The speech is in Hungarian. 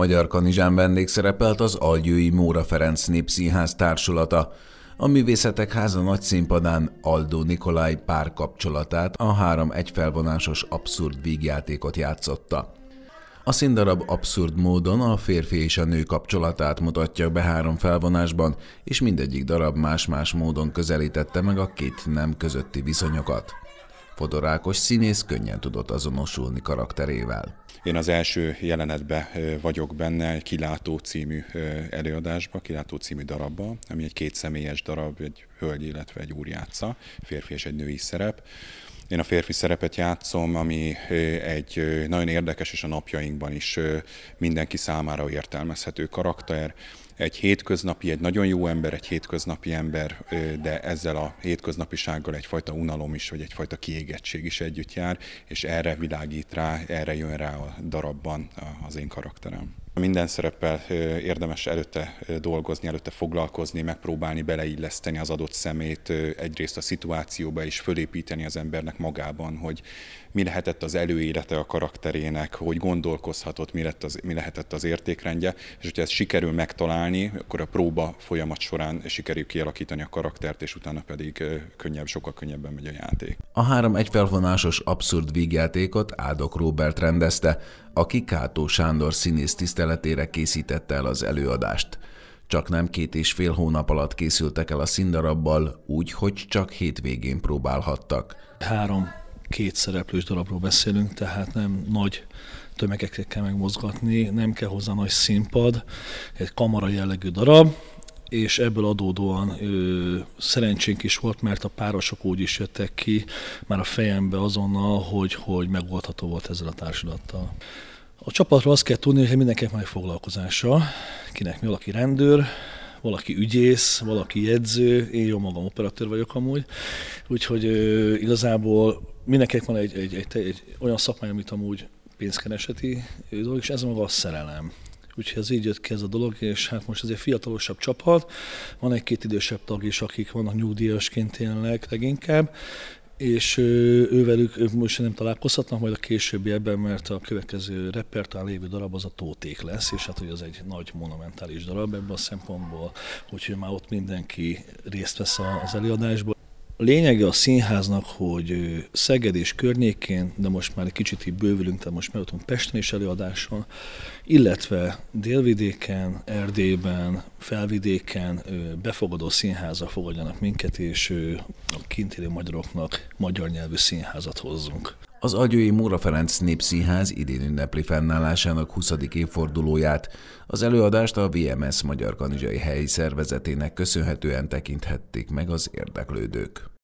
Magyar Kanizsán vendég szerepelt az Algyői Móra Ferenc Népszínház társulata. A Művészetek Háza nagy színpadán Aldó Nikolaj párkapcsolatát, a három egyfelvonásos abszurd vígjátékot játszotta. A színdarab abszurd módon a férfi és a nő kapcsolatát mutatja be három felvonásban, és mindegyik darab más-más módon közelítette meg a két nem közötti viszonyokat. Fodor Ákos színész könnyen tudott azonosulni karakterével. Én az első jelenetben vagyok benne, egy Kilátó című előadásba, Kilátó című darabba, ami egy kétszemélyes darab, egy hölgy, illetve egy úr játsza, férfi és egy női szerep. Én a férfi szerepet játszom, ami egy nagyon érdekes és a napjainkban is mindenki számára értelmezhető karakter. Egy hétköznapi, egy nagyon jó ember, egy hétköznapi ember, de ezzel a hétköznapisággal egyfajta unalom is, vagy egyfajta kiégettség is együtt jár, és erre világít rá, erre jön rá a darabban az én karakterem. Minden szereppel érdemes előtte dolgozni, előtte foglalkozni, megpróbálni beleilleszteni az adott szemét egyrészt a szituációba és fölépíteni az embernek magában, hogy mi lehetett az előélete a karakterének, hogy gondolkozhatott, mi, lett az, mi lehetett az értékrendje, és hogyha ezt sikerül megtalálni, akkor a próba folyamat során sikerül kialakítani a karaktert, és utána pedig könnyebb, sokkal könnyebben megy a játék. A három egyfelvonásos abszurd vígjátékot Ádok Róbert rendezte, aki Kátó Sándor színész tiszteletére készítette el az előadást. Csak nem két és fél hónap alatt készültek el a színdarabbal, úgy, hogy csak hétvégén próbálhattak. Három két szereplős darabról beszélünk, tehát nem nagy tömegeket kell megmozgatni, nem kell hozzá nagy színpad, egy kamara jellegű darab, és ebből adódóan ö, szerencsénk is volt, mert a párosok úgy is jöttek ki már a fejembe azonnal, hogy, hogy megoldható volt ezzel a társulattal. A csapatról azt kell tudni, hogy mindenkinek van egy foglalkozása, kinek mi, valaki rendőr, valaki ügyész, valaki jegyző, én jó magam operatőr vagyok amúgy, úgyhogy ö, igazából mindenkinek van egy, egy, egy, egy olyan szakmája, amit amúgy pénzkereseti dolog, és ez maga a szerelem. Úgyhogy ez így jött ki ez a dolog, és hát most egy fiatalosabb csapat, van egy-két idősebb tag is, akik vannak nyugdíjasként tényleg leginkább, és ővelük ők most nem találkozhatnak majd a későbbi ebben, mert a következő repertoár lévő darab az a Tóték lesz, és hát hogy az egy nagy monumentális darab ebben a szempontból, úgyhogy már ott mindenki részt vesz az előadásból. Lényege a színháznak, hogy Szeged és környékén, de most már egy kicsit így bővülünk, tehát most megjutunk Pesten is előadáson, illetve délvidéken, Erdélyben, felvidéken befogadó színházak fogadjanak minket, és a kintélő magyaroknak magyar nyelvű színházat hozzunk. Az Agyői Móra Ferenc Népszínház idén ünnepli fennállásának 20. évfordulóját. Az előadást a VMS Magyar Kanizsai Helyi Szervezetének köszönhetően tekinthették meg az érdeklődők.